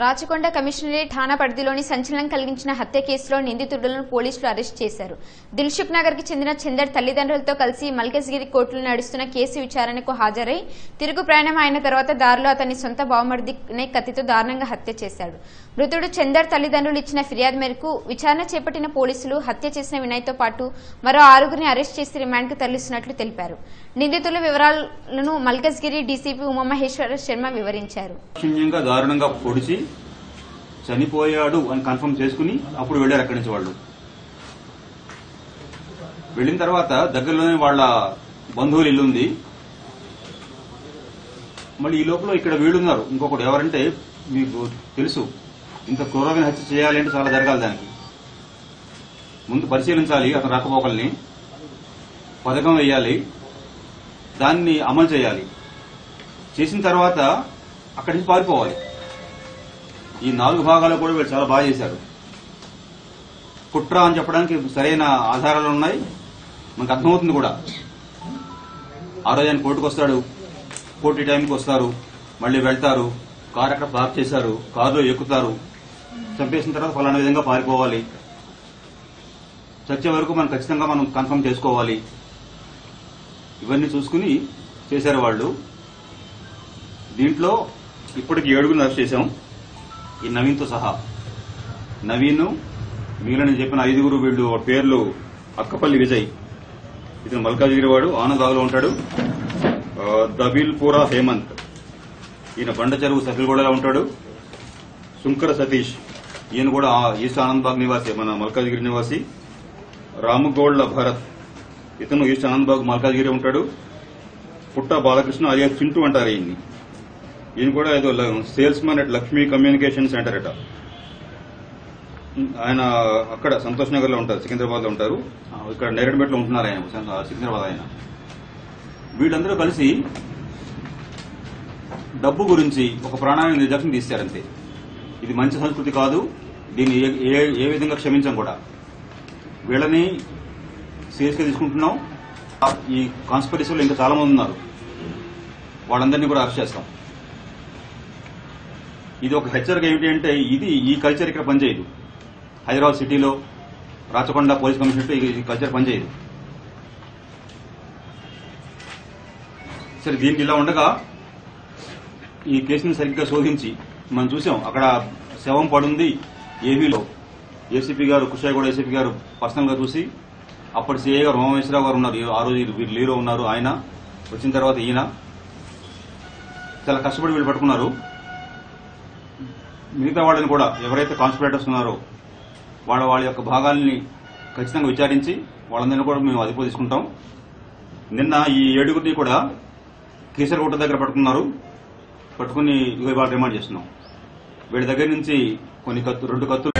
Rachakonda commissionerate ఠాణా పరిధిలోని సంచలనం కలిగించిన హత్య కేసులో నిందితుడులను పోలీసులు అరెస్ట్ చేశారు. దిల్సుఖ్ నగర్కి చెందిన చందర్ తల్లిదండ్రులతో కలిసి మల్కజ్గిరి కోర్టులో నడుస్తున్న కేసు విచారణకు హాజరై తిరుగు ప్రయాణం అయిన తర్వాత దారిలో అతని సొంత బావమర్దినే కత్తితో దారుణంగా హత్య చేశాడు. మృతుడు చందర్ తల్లిదండ్రులు ఇచ్చిన ఫిర్యాదు మేరకు విచారణ చేపట్టిన పోలీసులు హత్య చేసిన వినయ్తో పాటు మరో ఆరుగురిని అరెస్ట్ చేసి రిమాండ్కు తరలిస్తున్నట్లు తెలిపారు. నిందితుల వివరాలను మల్కజ్గిరి డీసీపీ ఉమామహేశ్వర శర్మ వివరించారు. దారుణంగా పొడిచి చనిపోయాడు అని కన్ఫర్మ్ చేసుకుని అప్పుడు వెళ్ళారు అక్కడి నుంచి వాళ్ళు. వెళ్ళిన తర్వాత దగ్గరలోనే వాళ్ళ బంధువులు ఇల్లు ఉంది. మళ్ళీ ఈ లోపల ఇక్కడ వీళ్ళున్నారు. ఇంకొకటి ఎవరంటే మీకు తెలుసు. ఇంత క్రూరమైన హత్య చేయాలి అంటే చాలా జరగాలి దానికి. ముందు పరిశీలించాలి అతను రాకపోకల్ని. పథకం వేయాలి. దాన్ని అమలు చేయాలి. చేసిన తర్వాత అక్కడి నుంచి పారిపోవాలి. ఈ నాలుగు భాగాలు కూడా వీళ్ళు చాలా బాగా చేశారు. కుట్ర అని చెప్పడానికి సరైన ఆధారాలు ఉన్నాయి. మనకు అర్థమవుతుంది కూడా. ఆ రోజు ఆయన కోర్టుకు వస్తాడు. కోర్టు టైంకి వస్తారు. మళ్ళీ వెళ్తారు. కారు అక్కడ పార్క్ చేశారు. కారులో ఎక్కుతారు. చంపేసిన తర్వాత ఫలానా విధంగా పారిపోవాలి. చచ్చే వరకు మనం ఖచ్చితంగా మనం కన్ఫర్మ్ చేసుకోవాలి. ఇవన్నీ చూసుకుని చేశారు వాళ్ళు. దీంట్లో ఇప్పటికి ఏడుగురు అరెస్ట్ చేశాం. ఈ నవీన్తో సహా. నవీన్ మిగిలిన చెప్పిన ఐదుగురు వీళ్ళు పేర్లు అక్కపల్లి విజయ్. ఇతను మల్కాజిగిరి వాడు ఆనందాగులో ఉంటాడు. దబీల్పురా హేమంత్. ఈయన బండ చెరువు సఫిల్గూడలో ఉంటాడు. శుంకర సతీష్. ఈయన కూడా ఈస్ట్ ఆనందబాగ్ నివాసి మన మల్కాజిగిరి నివాసి. రామగోళ్ళ భరత్. ఇతను ఈస్ట్ ఆనంద్బాగ్ మల్కాజిగిరి ఉంటాడు. పుట్ట బాలకృష్ణ అలియా చింటూ అంటారు ఈయన్ని. ఈయన కూడా ఏదో salesman at Lakshmi communication centre అట. ఆయన అక్కడ సంతోష్ నగర్లో ఉంటారు సికింద్రాబాద్లో ఉంటారు. ఇక్కడ ఇక్కడ నేరడిపేటలో ఉంటున్నారు ఆయన సికింద్రాబాద్ ఆయన. వీళ్ళందరూ కలిసి డబ్బు గురించి ఒక ప్రాణాన్ని నిర్లక్ష్యం తీశారంతే. ఇది మంచి సంస్కృతి కాదు దీన్ని ఏ- ఏ ఏ విధంగా క్షమించం కూడా. వీళ్ళని సీరియస్గా తీసుకుంటున్నాం. ఈ కాన్స్పిరసీలో ఇంకా చాలా మంది ఉన్నారు. వాళ్ళందరినీ కూడా అరెస్ట్ చేస్తాం. ఇది ఒక హెచ్చరిక ఏమిటి అంటే ఇది ఈ కల్చర్ ఇక్కడ పనిచేయదు. హైదరాబాద్ సిటీలో రాచకొండ పోలీస్ కమిషనర్ ఈ కల్చర్ పనిచేయదు. సరే దీనికి ఇలా ఉండగా ఈ కేసుని సరిగ్గా శోధించి మనం చూసాం అక్కడ శవం పడుంది ఏపీలో ఏసీపీ గారు కుషాయిగూడ ఏసీపీ గారు పర్సనల్గా చూసి అప్పటి సీఏ గారు ఉమామేశ్వరరావు గారు ఉన్నారు. ఆ రోజు వీరు లీలో ఉన్నారు ఆయన. వచ్చిన తర్వాత ఈయన. చాలా కష్టపడి వీళ్ళు పట్టుకున్నారు. మిగతా వాళ్ళని కూడా ఎవరైతే కాన్స్పిరేటర్స్ ఉన్నారో వాళ్ళ వాళ్ళ యొక్క భాగాల్ని ఖచ్చితంగా విచారించి వాళ్ళందరినీ కూడా మేము అదుపు తీసుకుంటాం. నిన్న ఈ ఏడుగురిని కూడా కీసరగుట్ట దగ్గర పట్టుకున్నారు. పట్టుకుని ఇవాళ రిమాండ్ చేస్తున్నాం. వీళ్ళ దగ్గర నుంచి కొన్ని కత్తు రెండు కత్తులు